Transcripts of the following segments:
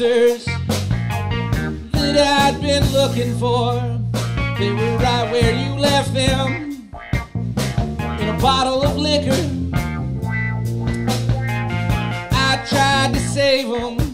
answers that I'd been looking for. They were right where you left them in a bottle of liquor. I tried to save them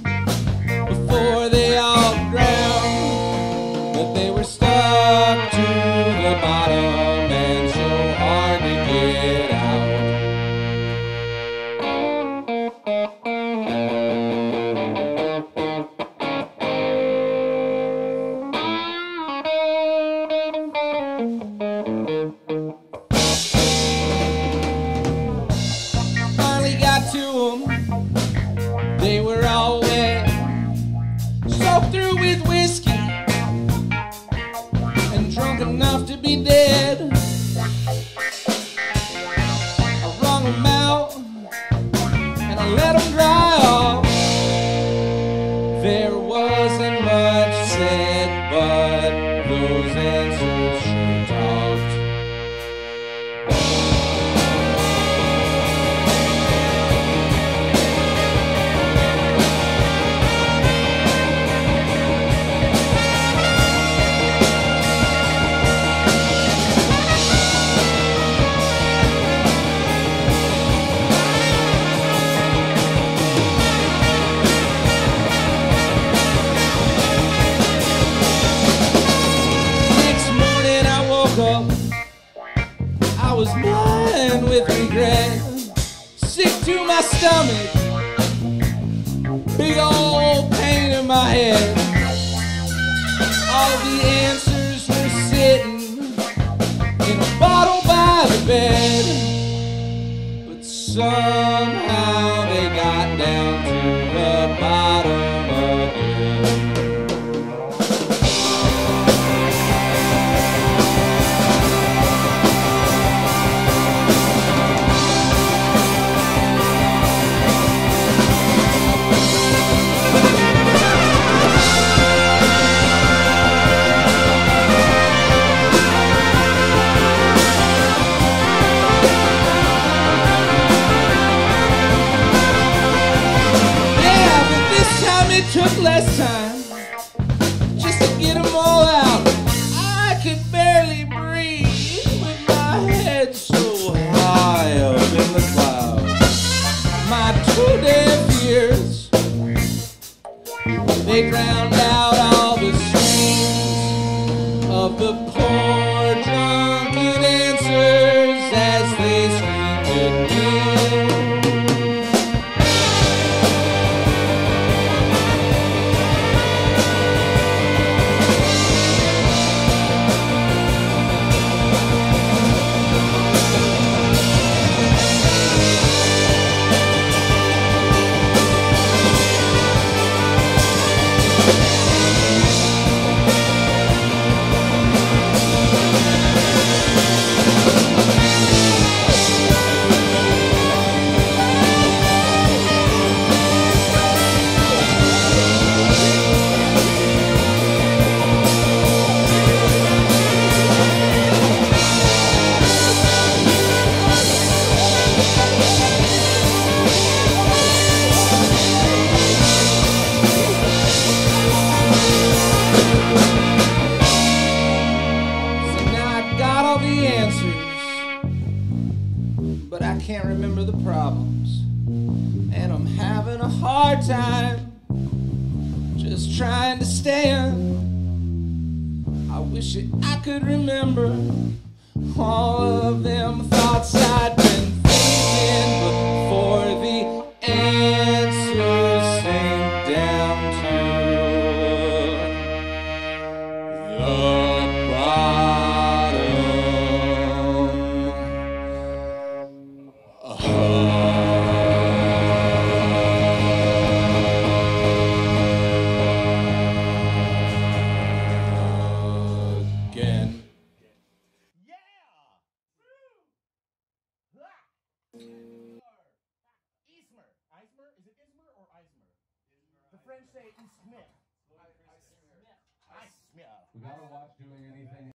with whiskey, and drunk enough to be dead. I wrung them out, and I let them dry off. There wasn't much said, but those answers sure talked. Up. I was blind with regret. Sick to my stomach. Big old pain in my head. All the answers were sitting in a bottle by the bed. But somehow it took less time can't remember the problems. And I'm having a hard time just trying to stand. I wish I could remember all of them thoughts I'd been French say ISMIR. I, I swear. We gotta watch doing anything